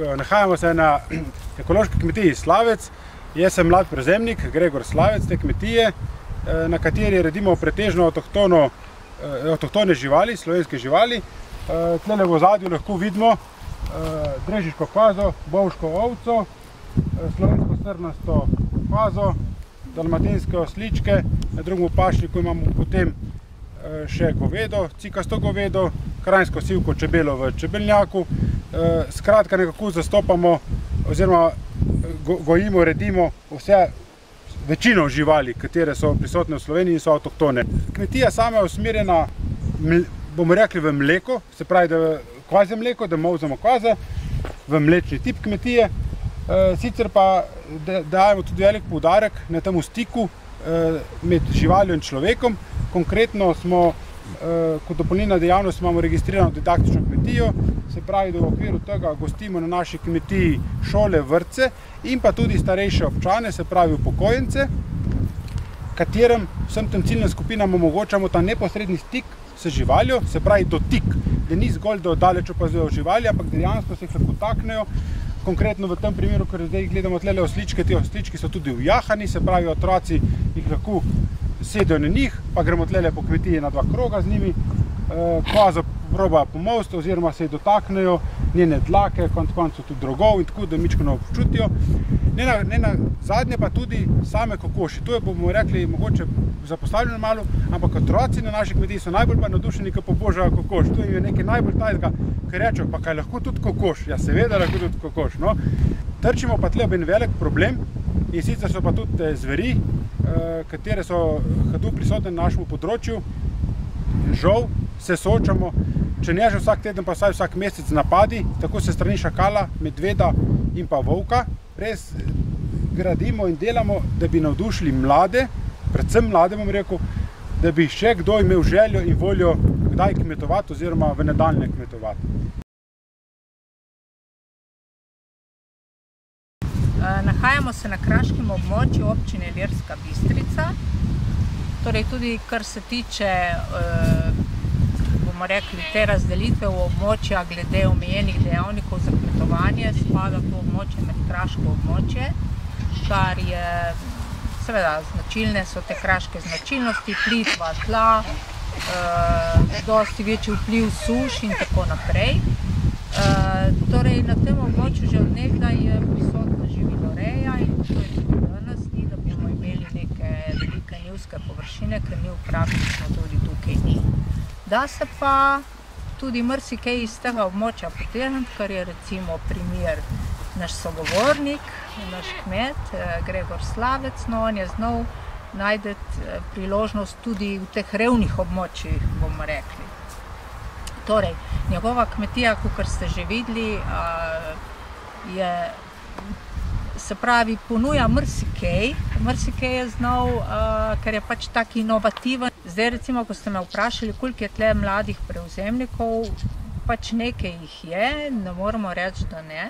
Nahajamo se na ekološki kmetiji Slavec. Jaz sem mlad prevzemnik, Gregor Slavec te kmetije, na kateri redimo pretežno avtohtone živali, slovenske živali. Tlele v ozadju lahko vidimo drežiško kvazo, bovško ovco, slovensko srnasto kvazo, dalmatinske osličke, na drugem pašniku imamo potem še govedo, cikasto govedo, krajinsko sivko čebelo v čebelnjaku. Skratka, nekako zastopamo oziroma gojimo, redimo vse večino živali, katere so prisotne v Sloveniji in so avtohtone. Kmetija sama je usmerjena, bomo rekli, v mleko, se pravi, da kvaze mleko, da molzamo kvaze, v mlečni tip kmetije. Sicer pa dajemo tudi velik poudarek na temu stiku med živaljo in človekom. Konkretno smo, kot dopolnilna dejavnost, imamo registrirano didaktično kmetijo, se pravi, da v okviru tega gostimo na naši kmetiji šole, vrtce in pa tudi starejše občane, se pravi upokojence, katerem vsem tem ciljnim skupinam omogočamo ta neposredni stik s živaljo, se pravi dotik, da ni zgolj, da daleč opazujejo živali, ampak dejansko se jih lahko taknejo. Konkretno v tem primeru, ker zdaj gledamo tlele osličke, te oslički so tudi ujahani, se pravi, otroci jih lahko sedejo na njih, pa gremo tlele po kmetiji na dva kroga z njimi, kvazo probajo pomolsti oziroma se dotaknejo, njene dlake, konec koncev tudi drogov in tako, da mičkeno počutijo. Ne nazadnje pa tudi same kokoši. To je, bomo rekli, mogoče zapostavljeno malo, ampak otroci na naši kmetiji so najbolj pa navdušeni, ko pobožajo kokoš. To je nekaj najbolj tajnega, ker rečejo, pa kaj lahko tudi kokoš? Ja, seveda lahko tudi kokoš. Trčimo pa tle ob en velik problem in sicer so pa tudi zveri, katere so hadu prisotne na našem področju. Žal se soočamo, če ne že vsak teden, pa vsaj vsak mesec napadi, tako se strani šakala, medveda in pa volka. Res gradimo in delamo, da bi navdušili mlade, predvsem mlade bom rekel, da bi še kdo imel željo in voljo kdaj kmetovati oziroma v nadaljnje kmetovati. Nahajamo se na kraškem območju občine Ilirska Bistrica. Torej tudi kar se tiče, bomo rekli, te razdelitve v območja glede omejenih dejavnikov za kmetovanje, spada to območje med kraško območje, kar je, seveda, značilne so te kraške značilnosti, plitva tla, dosti večji vpliv suš in tako naprej. Torej na tem območju že od nekdaj je prisotna živinoreja in to je tudi danes, ni da bomo imeli neke velike njivske površine, ker njiv praktično tudi tukaj ni. Da se pa tudi marsikaj iz tega območja potegniti, kar je recimo primer naš sogovornik, naš kmet, Gregor Slavec, no, on je znal najti priložnost tudi v teh revnih območjih, bomo rekli. Torej, njegova kmetija, kakor ste že videli, je, se pravi, ponuja marsikaj, marsikaj je znal, ker je pač tak inovativen. Zdaj recimo, ko ste me vprašali, koliko je tle mladih prevzemnikov, pač nekaj jih je, ne moremo reči, da ne,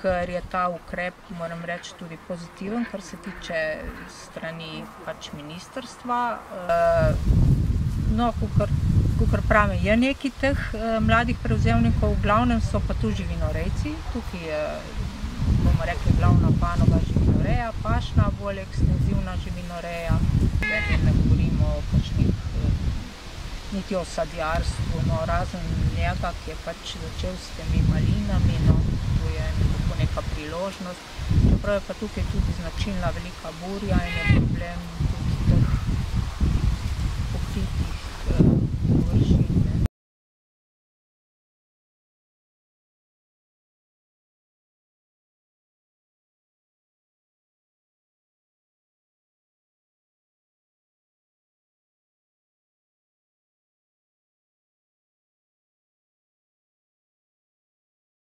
ker je ta ukrep, moram reči, tudi pozitiven, kar se tiče strani pač ministrstva. No, kakor, pravim, je nekaj teh mladih prevzemnikov, v glavnem so pa tu živinorejci, tukaj je, bomo rekli, glavna panoga živinoreja, pašna, bolj ekstenzivna živinoreja, ne govorimo o kakšnih, niti o sadjarstvu, no, razen njega, ki je pač začel s temi malinami, no, to je nekako neka priložnost, čeprav je pa tukaj tudi značilna velika burja in je problem